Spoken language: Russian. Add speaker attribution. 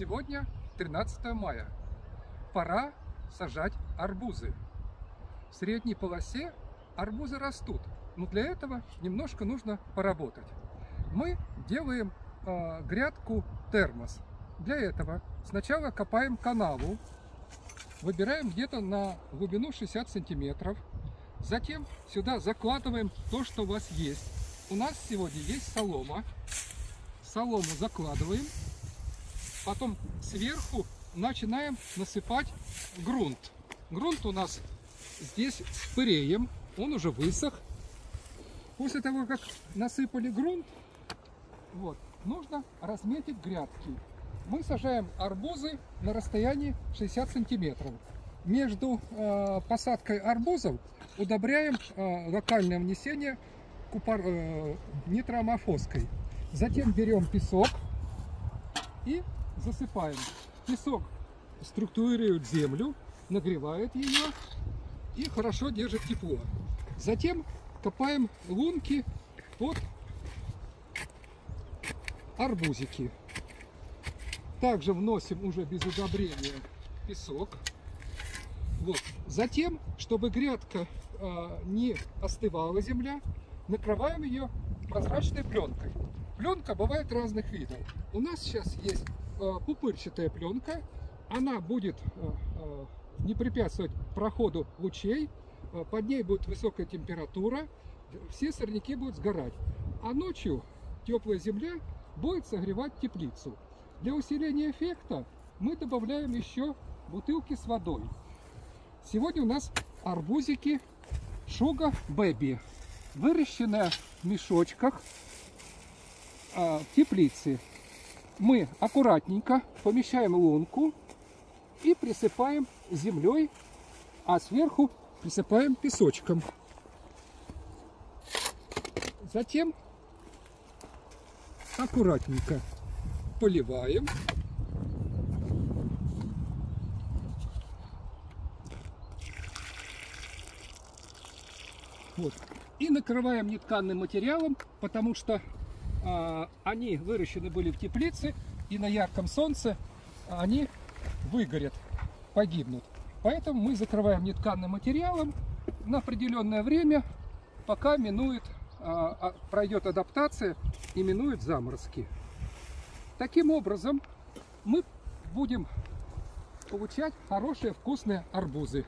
Speaker 1: Сегодня 13 мая. Пора сажать арбузы. В средней полосе арбузы растут, но для этого немножко нужно поработать. Мы делаем э, грядку термос. Для этого сначала копаем канаву, выбираем где-то на глубину 60 сантиметров. Затем сюда закладываем то, что у вас есть. У нас сегодня есть солома. Солому закладываем. Потом сверху начинаем насыпать грунт. Грунт у нас здесь с пыреем. Он уже высох. После того, как насыпали грунт, вот, нужно разметить грядки. Мы сажаем арбузы на расстоянии 60 сантиметров. Между э, посадкой арбузов удобряем э, локальное внесение купор, э, нитроамофоской. Затем берем песок и засыпаем. Песок структурирует землю, нагревает ее и хорошо держит тепло. Затем копаем лунки под арбузики. Также вносим уже без удобрения песок. Вот. Затем, чтобы грядка э, не остывала земля, накрываем ее прозрачной пленкой. Пленка бывает разных видов. У нас сейчас есть пупырчатая пленка. Она будет э, э, не препятствовать проходу лучей. Под ней будет высокая температура. Все сорняки будут сгорать. А ночью теплая земля будет согревать теплицу. Для усиления эффекта мы добавляем еще бутылки с водой. Сегодня у нас арбузики Шуга Бэби, выращенные в мешочках а, в теплице. Мы аккуратненько помещаем лунку и присыпаем землей, а сверху присыпаем песочком. Затем аккуратненько поливаем. Вот. И накрываем нетканным материалом, потому что они выращены были в теплице, и на ярком солнце они выгорят, погибнут. Поэтому мы закрываем нетканным материалом на определенное время, пока минует, а, а, пройдет адаптация и минует заморозки. Таким образом мы будем получать хорошие вкусные арбузы.